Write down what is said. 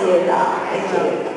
谢谢，谢谢。